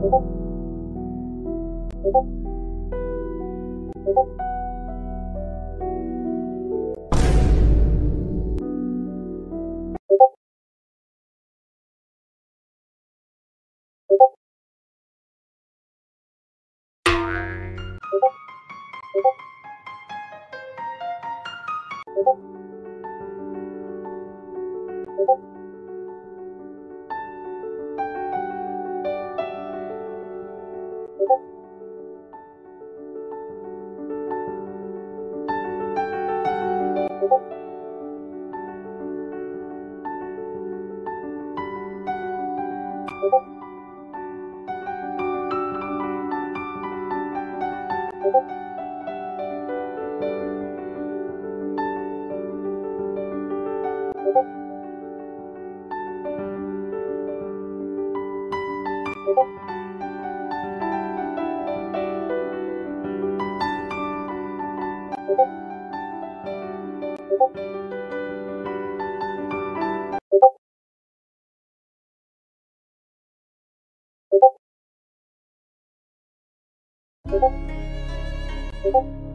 you 고고 고고 고맙습니다. 고맙습니다.